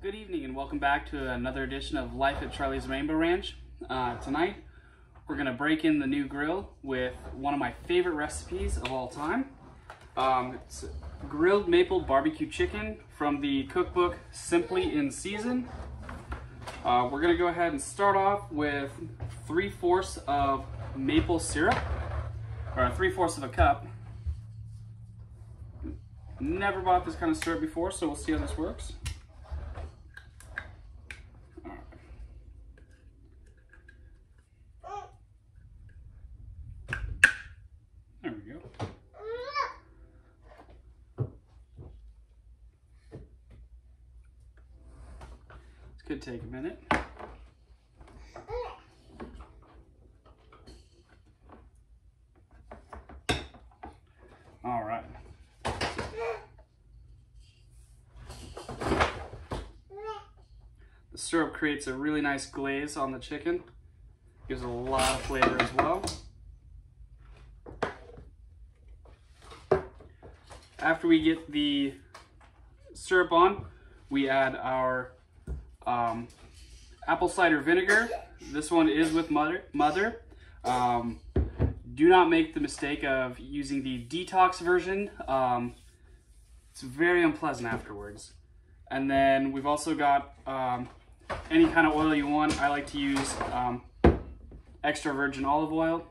Good evening and welcome back to another edition of Life at Charlie's Rainbow Ranch. Uh, tonight we're going to break in the new grill with one of my favorite recipes of all time. Um, it's grilled maple barbecue chicken from the cookbook Simply in Season. Uh, we're going to go ahead and start off with three-fourths of maple syrup, or three-fourths of a cup. Never bought this kind of syrup before, so we'll see how this works. There we go. This could take a minute. All right. The syrup creates a really nice glaze on the chicken. Gives a lot of flavor as well. After we get the syrup on, we add our um, apple cider vinegar. This one is with mother. mother. Um, do not make the mistake of using the detox version. Um, it's very unpleasant afterwards. And then we've also got um, any kind of oil you want. I like to use um, extra virgin olive oil.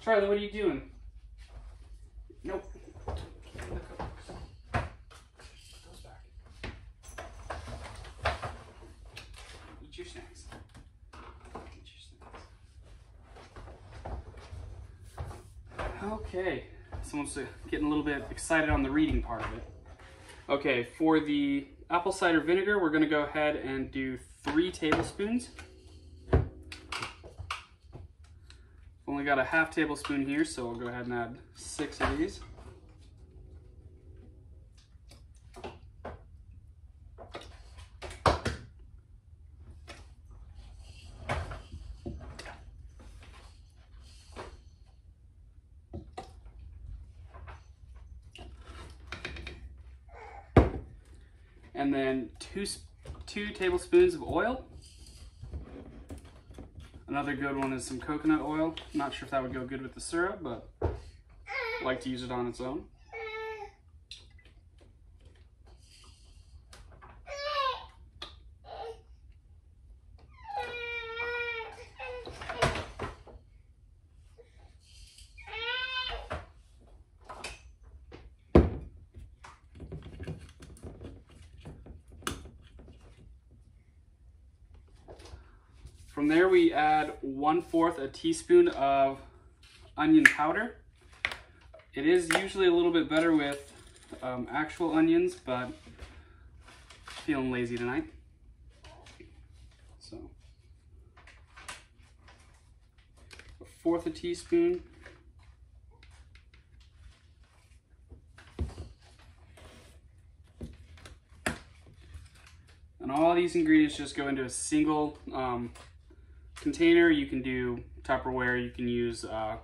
Charlie, what are you doing? Nope. Those back. Eat your snacks. Eat your snacks. Okay, someone's getting a little bit excited on the reading part of it. Okay, for the apple cider vinegar, we're gonna go ahead and do three tablespoons. Only got a half tablespoon here, so we'll go ahead and add six of these. And then two two tablespoons of oil. Another good one is some coconut oil. Not sure if that would go good with the syrup, but like to use it on its own. From there, we add one fourth a teaspoon of onion powder. It is usually a little bit better with um, actual onions, but feeling lazy tonight. So, a fourth a teaspoon. And all these ingredients just go into a single um, container. You can do Tupperware, you can use, uh,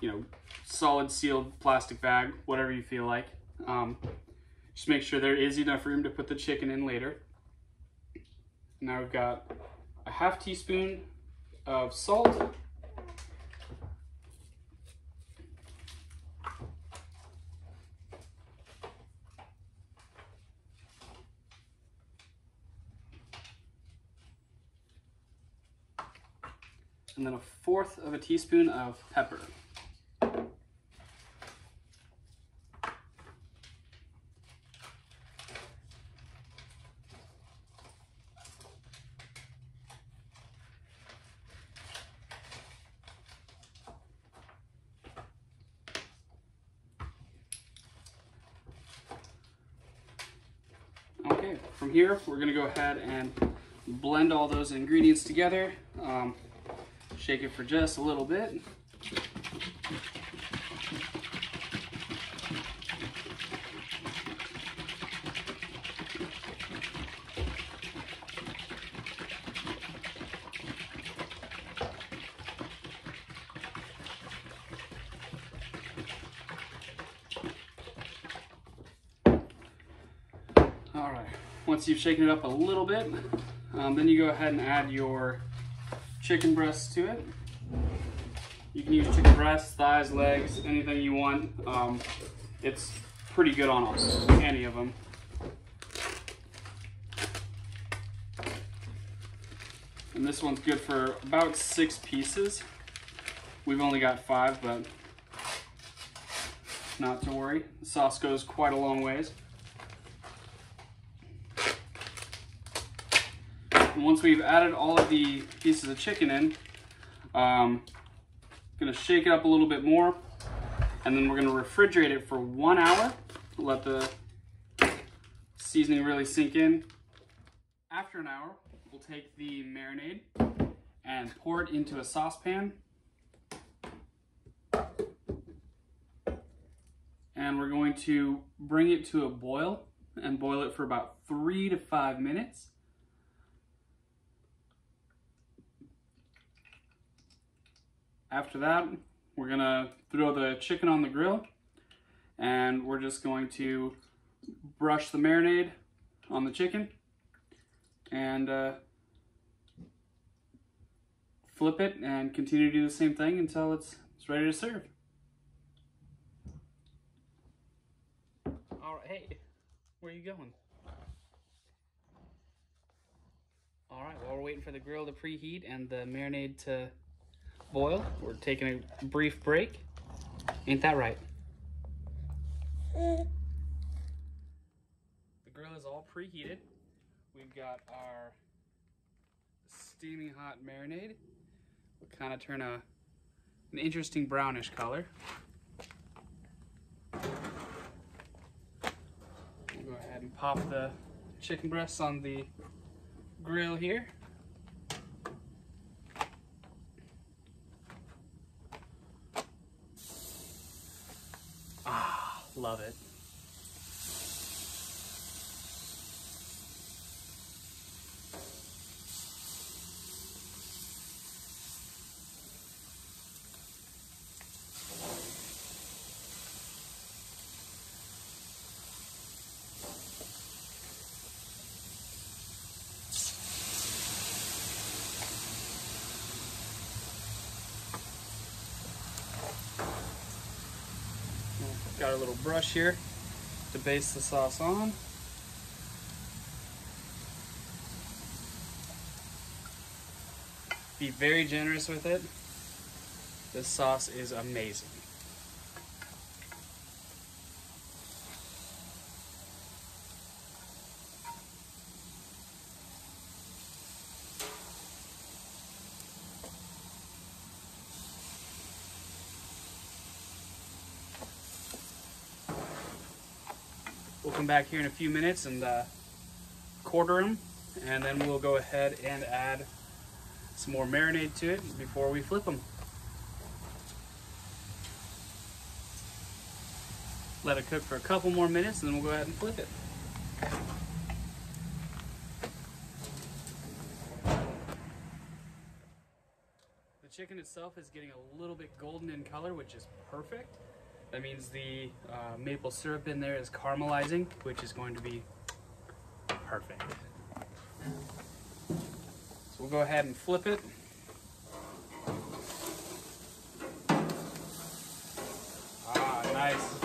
you know, solid sealed plastic bag, whatever you feel like. Um, just make sure there is enough room to put the chicken in later. Now we've got a half teaspoon of salt. And then a fourth of a teaspoon of pepper. Okay, from here, we're gonna go ahead and blend all those ingredients together. Um, Shake it for just a little bit. All right, once you've shaken it up a little bit, um, then you go ahead and add your chicken breast to it. You can use chicken breasts, thighs, legs, anything you want. Um, it's pretty good on any of them. And this one's good for about six pieces. We've only got five, but not to worry. The sauce goes quite a long ways. And once we've added all of the pieces of chicken in, um, gonna shake it up a little bit more, and then we're gonna refrigerate it for one hour, let the seasoning really sink in. After an hour, we'll take the marinade and pour it into a saucepan. And we're going to bring it to a boil and boil it for about three to five minutes. After that, we're gonna throw the chicken on the grill and we're just going to brush the marinade on the chicken and uh, flip it and continue to do the same thing until it's, it's ready to serve. All right, hey, where are you going? All right, while we're waiting for the grill to preheat and the marinade to boil, we're taking a brief break. Ain't that right? The grill is all preheated. We've got our steaming hot marinade. Will kind of turn a an interesting brownish color. We'll go ahead and pop the chicken breasts on the grill here. Ah, love it. Got a little brush here to base the sauce on. Be very generous with it. This sauce is amazing. We'll come back here in a few minutes and uh, quarter them, and then we'll go ahead and add some more marinade to it before we flip them. Let it cook for a couple more minutes, and then we'll go ahead and flip it. The chicken itself is getting a little bit golden in color, which is perfect. That means the uh, maple syrup in there is caramelizing, which is going to be perfect. So we'll go ahead and flip it. Ah, nice.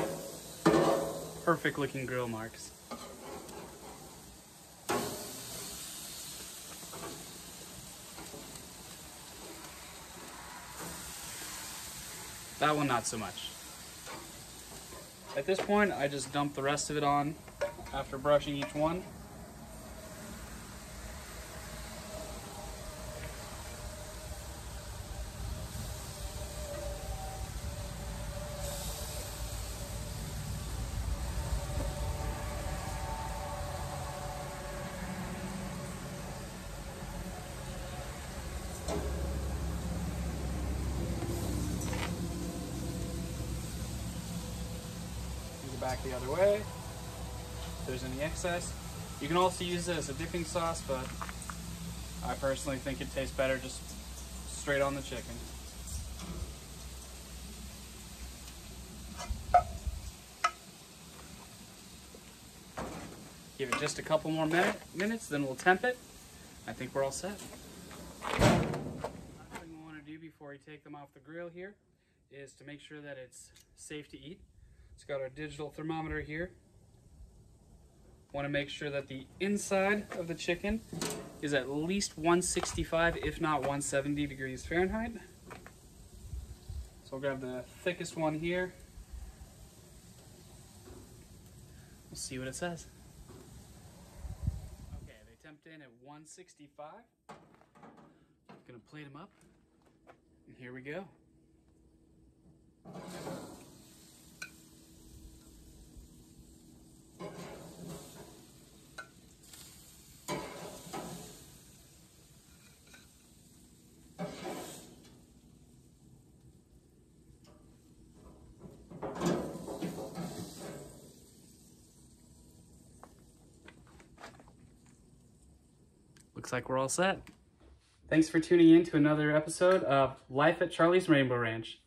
Perfect looking grill marks. That one not so much. At this point, I just dump the rest of it on after brushing each one. Back the other way. If there's any excess. You can also use it as a dipping sauce, but I personally think it tastes better just straight on the chicken. Give it just a couple more minute, minutes, then we'll temp it. I think we're all set. Last thing we want to do before we take them off the grill here is to make sure that it's safe to eat. It's got our digital thermometer here. Want to make sure that the inside of the chicken is at least 165, if not 170 degrees Fahrenheit. So I'll grab the thickest one here. We'll see what it says. Okay, they temped in at 165. Gonna plate them up. And here we go. Looks like we're all set. Thanks for tuning in to another episode of Life at Charlie's Rainbow Ranch.